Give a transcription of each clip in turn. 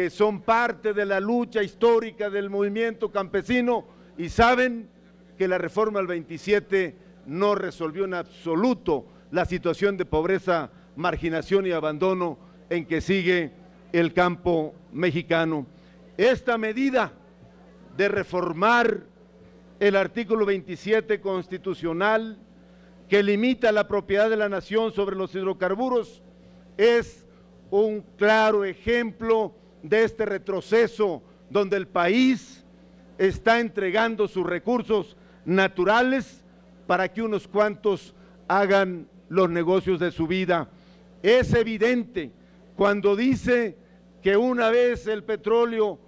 que son parte de la lucha histórica del movimiento campesino y saben que la reforma del 27 no resolvió en absoluto la situación de pobreza, marginación y abandono en que sigue el campo mexicano. Esta medida de reformar el artículo 27 constitucional que limita la propiedad de la nación sobre los hidrocarburos es un claro ejemplo de este retroceso donde el país está entregando sus recursos naturales para que unos cuantos hagan los negocios de su vida. Es evidente cuando dice que una vez el petróleo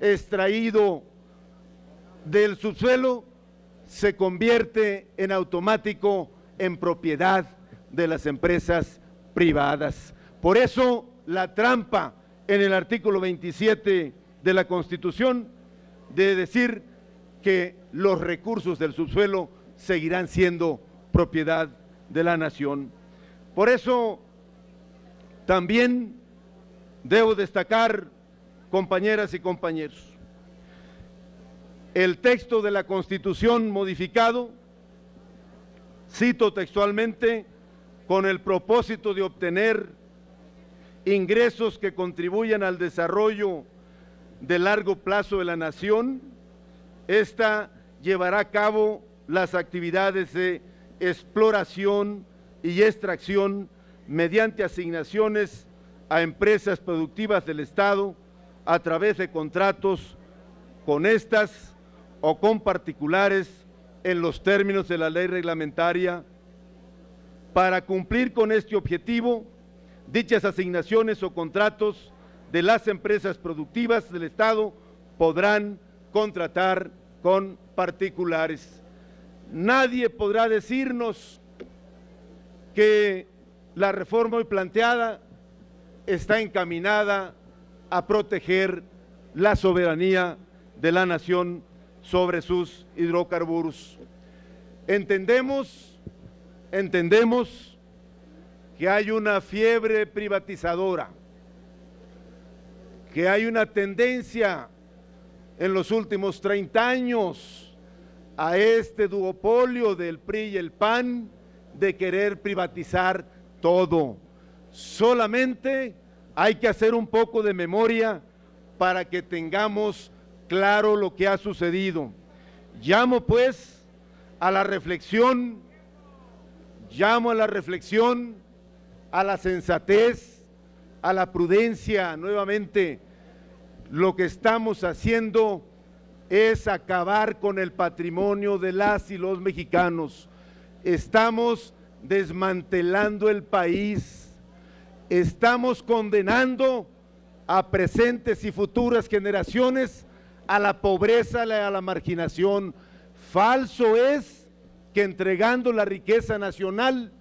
extraído del subsuelo se convierte en automático en propiedad de las empresas privadas. Por eso la trampa en el artículo 27 de la Constitución de decir que los recursos del subsuelo seguirán siendo propiedad de la nación. Por eso también debo destacar, compañeras y compañeros, el texto de la Constitución modificado, cito textualmente, con el propósito de obtener ingresos que contribuyan al desarrollo de largo plazo de la nación, esta llevará a cabo las actividades de exploración y extracción mediante asignaciones a empresas productivas del Estado a través de contratos con estas o con particulares en los términos de la ley reglamentaria. Para cumplir con este objetivo, dichas asignaciones o contratos de las empresas productivas del Estado podrán contratar con particulares. Nadie podrá decirnos que la reforma hoy planteada está encaminada a proteger la soberanía de la nación sobre sus hidrocarburos. Entendemos, entendemos que hay una fiebre privatizadora, que hay una tendencia en los últimos 30 años a este duopolio del PRI y el PAN de querer privatizar todo. Solamente hay que hacer un poco de memoria para que tengamos claro lo que ha sucedido. Llamo pues a la reflexión, llamo a la reflexión, a la sensatez, a la prudencia nuevamente lo que estamos haciendo es acabar con el patrimonio de las y los mexicanos. Estamos desmantelando el país. Estamos condenando a presentes y futuras generaciones a la pobreza y a la marginación. Falso es que entregando la riqueza nacional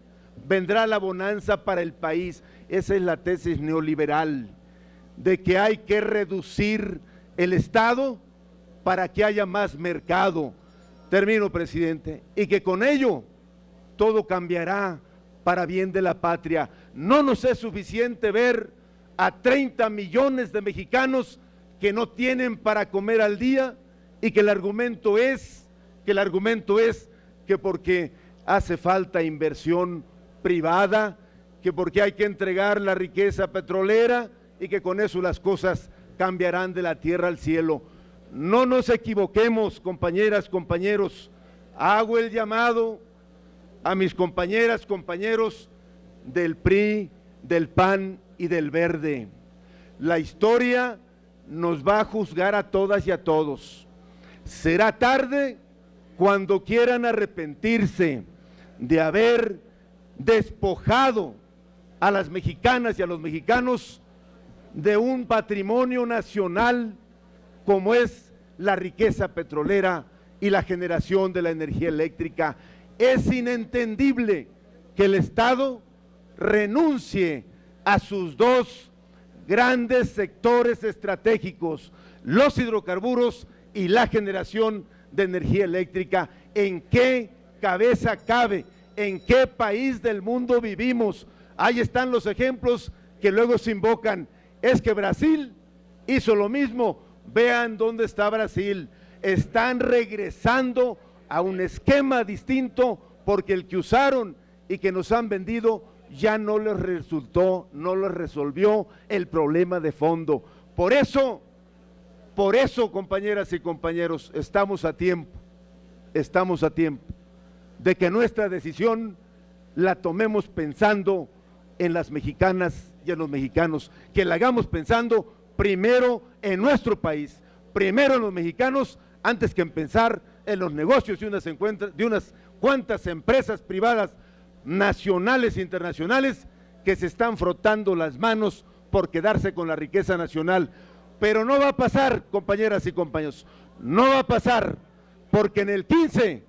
vendrá la bonanza para el país. Esa es la tesis neoliberal de que hay que reducir el Estado para que haya más mercado. Termino, presidente. Y que con ello todo cambiará para bien de la patria. No nos es suficiente ver a 30 millones de mexicanos que no tienen para comer al día y que el argumento es que el argumento es que porque hace falta inversión privada, que porque hay que entregar la riqueza petrolera, y que con eso las cosas cambiarán de la tierra al cielo. No nos equivoquemos, compañeras, compañeros. Hago el llamado a mis compañeras, compañeros del PRI, del PAN y del Verde. La historia nos va a juzgar a todas y a todos. Será tarde cuando quieran arrepentirse de haber despojado a las mexicanas y a los mexicanos de un patrimonio nacional como es la riqueza petrolera y la generación de la energía eléctrica. Es inentendible que el Estado renuncie a sus dos grandes sectores estratégicos, los hidrocarburos y la generación de energía eléctrica. ¿En qué cabeza cabe? ¿En qué país del mundo vivimos? Ahí están los ejemplos que luego se invocan es que Brasil hizo lo mismo. Vean dónde está Brasil. Están regresando a un esquema distinto porque el que usaron y que nos han vendido ya no les resultó, no les resolvió el problema de fondo. Por eso, por eso, compañeras y compañeros, estamos a tiempo, estamos a tiempo de que nuestra decisión la tomemos pensando en las mexicanas y en los mexicanos, que la hagamos pensando primero en nuestro país, primero en los mexicanos, antes que en pensar en los negocios de unas, de unas cuantas empresas privadas nacionales e internacionales que se están frotando las manos por quedarse con la riqueza nacional. Pero no va a pasar, compañeras y compañeros, no va a pasar, porque en el 15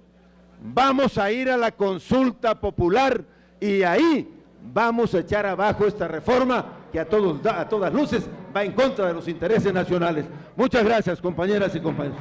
vamos a ir a la consulta popular y ahí vamos a echar abajo esta reforma que a, todos, a todas luces va en contra de los intereses nacionales. Muchas gracias, compañeras y compañeros.